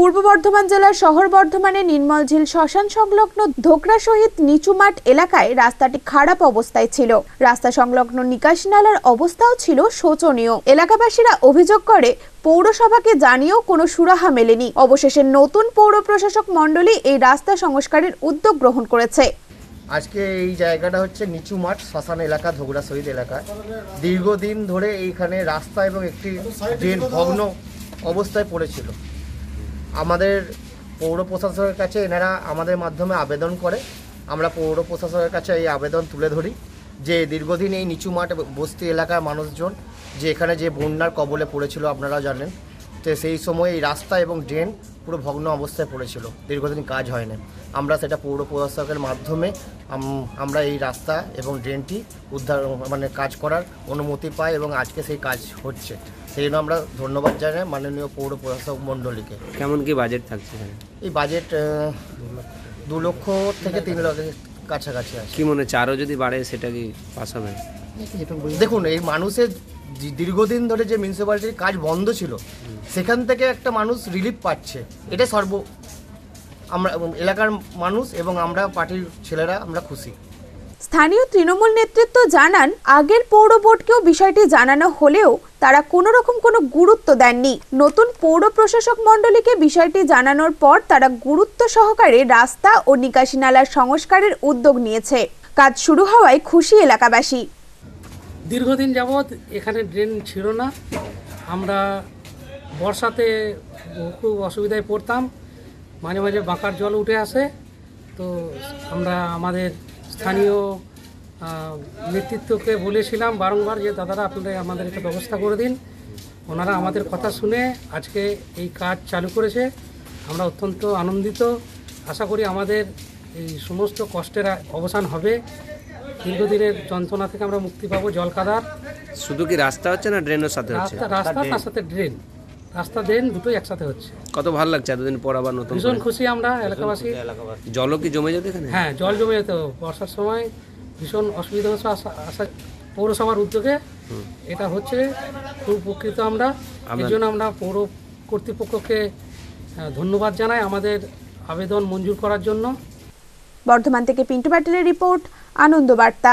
পূর্ব বর্ধমান জেলার শহর বর্ধমানে নির্মলঝিল শ্মশান সংলগ্ন ধোকরা সহিত নিচুমাঠ এলাকায় রাস্তাটি খারাপ অবস্থায় ছিল। রাস্তা সংলগ্ন নিকাশি নালার অবস্থাও ছিল শোচনীয়। এলাকাবাসীরা অভিযোগ করে, পৌরসভাকে জানিয়েও কোনো সুরাহা মেলেনি। অবশেষে নতুন পৌর প্রশাসক মণ্ডলী এই রাস্তা সংস্কারের উদ্যোগ গ্রহণ করেছে। আজকে এই জায়গাটা হচ্ছে নিচু মাঠ, শ্মশান এলাকা ধোগরা শহীদ এলাকা। দীর্ঘদিন ধরে এইখানে রাস্তা এবং একটি ড্রেন ভগ্ন অবস্থায় পড়েছিল। আমাদের পৌর প্রশাসনের কাছে এনারা আমাদের মাধ্যমে আবেদন করে। আমরা পৌর প্রশাসনের কাছে এই আবেদন তুলে ধরি। যে দীর্ঘদিন এই নিচু মাঠ বস্তি এলাকার মানুষজন, যে এখানে যে বন্যার কবলে পড়েছিল আপনারা জানেন, তো সেই সময় এই রাস্তা এবং ড্রেন পুরো ভগ্ন অবস্থায় পড়েছিল। দীর্ঘদিন কাজ হয়নি। আমরা সেটা পৌর প্রশাসকের মাধ্যমে আমরা এই রাস্তা এবং ড্রেনটি উদ্ধার মানে কাজ করার অনুমতি পাই এবং আজকে সেই কাজ হচ্ছে। সেই জন্য আমরা ধন্যবাদ জানাই মাননীয় পৌর প্রশাসক মণ্ডলীকে। কেমন কি বাজেট থাকছে এই বাজেট দু লক্ষ থেকে তিন লক্ষের কাছাকাছি আছে। কি মনে হচ্ছে আরও যদি বাড়ে সেটা কি পাস হবে? দেখুন, এই মানুষের দীর্ঘদিন ধরে যে মিউনিসিপ্যালিটির কাজ বন্ধ ছিল, সেখান থেকে একটা মানুষ রিলিফ পাচ্ছে। এটা সর্ব আমরা এলাকার মানুষ এবং আমরা পার্টির ছেলেরা, আমরা খুশি। স্থানীয় তৃণমূল নেতৃত্ব জানান, আগের পৌর বোর্ডকেও বিষয়টি জানানো হলেও তারা কোনো রকম কোনো গুরুত্ব দেননি। নতুন পৌর প্রশাসক মণ্ডলীকে বিষয়টি জানানোর পর তারা গুরুত্ব সহকারে রাস্তা ও নিকাশি নালার সংস্কারের উদ্যোগ নিয়েছে। কাজ শুরু হওয়ায় খুশি এলাকাবাসী। দীর্ঘদিন যাবৎ এখানে ড্রেন ছিল না। আমরা বর্ষাতে খুব অসুবিধায় পড়তাম। মাঝে মাঝে বাঁকার জল উঠে আসে। তো আমরা আমাদের স্থানীয় নেতৃত্বকে বলেছিলাম বারংবার যে, দাদারা, আপনারা আমাদের একটা ব্যবস্থা করে দিন। ওনারা আমাদের কথা শুনে আজকে এই কাজ চালু করেছে। আমরা অত্যন্ত আনন্দিত। আশা করি আমাদের এই সমস্ত কষ্টের অবসান হবে। দীর্ঘদিনের যন্ত্রণা থেকে আমরা মুক্তি পাবো জল কাদার শুধু কি রাস্তা হচ্ছে না ড্রেনের সাথে হচ্ছে? রাস্তা রাস্তা তার সাথে ড্রেন রাস্তা ড্রেন দুটোই একসাথে হচ্ছে। কত ভালো লাগছে এতদিন পর আবার নতুন ভীষণ খুশি আমরা এলাকাবাসী। জলও কি জমে যেত এখানে? হ্যাঁ জল জমে যেত। বর্ষার সময় ভীষণ অসুবিধা হচ্ছে পৌরসভার উদ্যোগে। এটা হচ্ছে খুব উপকৃত আমরা। এর জন্য আমরা পৌর কর্তৃপক্ষকে ধন্যবাদ জানাই আমাদের আবেদন মঞ্জুর করার জন্য। বর্ধমান থেকে পিন্টু প্যাটেলের রিপোর্ট আনন্দ বার্তা।